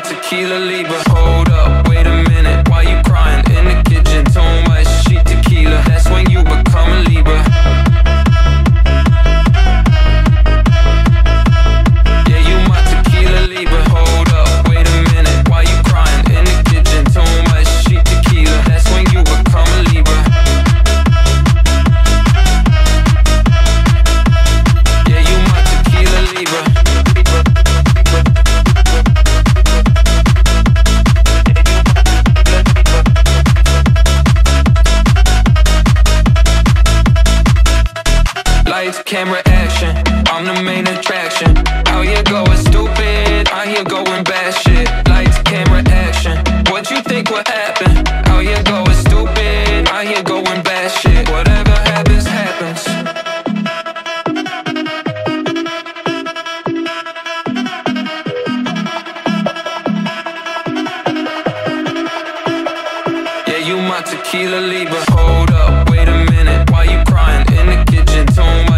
tequila Libra. Hold up, wait a minute. Camera, action. I'm the main attraction. Out here going stupid, out here going bad shit. Lights, camera, action. What you think will happen? Out here going stupid, out here going bad shit. Whatever happens, happens. Yeah, you my tequila Libra. Hold up, wait a minute. Why you crying in the kitchen? Too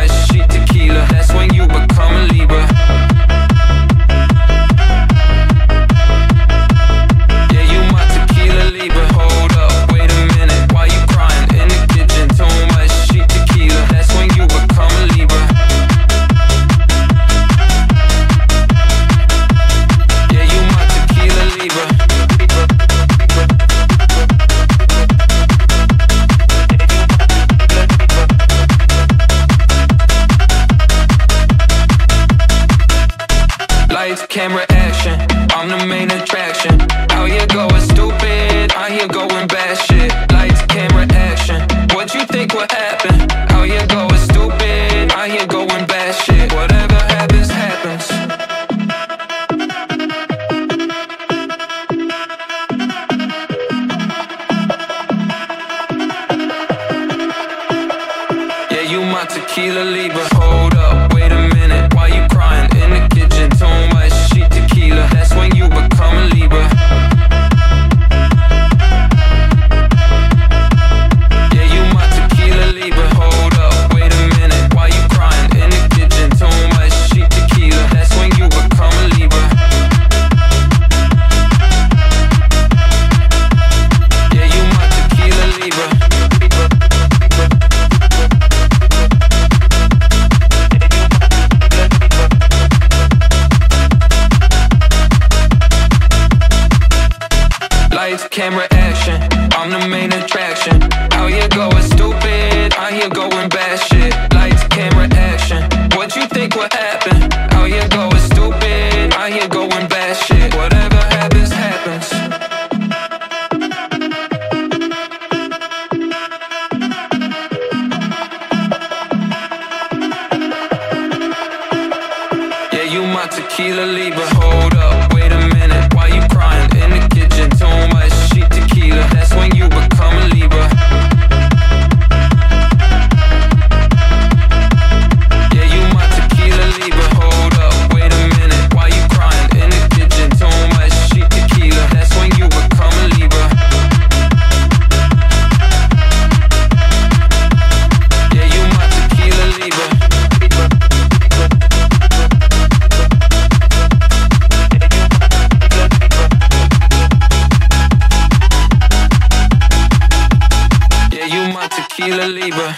camera, action. I'm the main attraction. Out here going stupid, out here going bad shit. Lights, camera, action. What you think will happen? Out here going stupid, out here going bad shit. Whatever happens, happens. Yeah, you my tequila Libra. Hold up, wait a minute. Why you crying in the kitchen? Too much. That's when you become a Libra. Lights, camera, action. I'm the main attraction. Out here going stupid, out here going bad shit. Lights, camera, action. What you think will happen? Out here going stupid, out here going bad shit. Whatever happens, happens. Yeah, you my tequila Libra. Yeah,